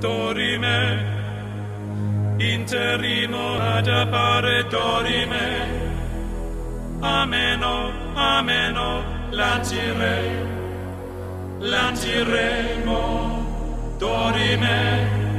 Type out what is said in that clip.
dorime interimo ad appare dorime. Ameno ameno lancire lanciremo. Dorime.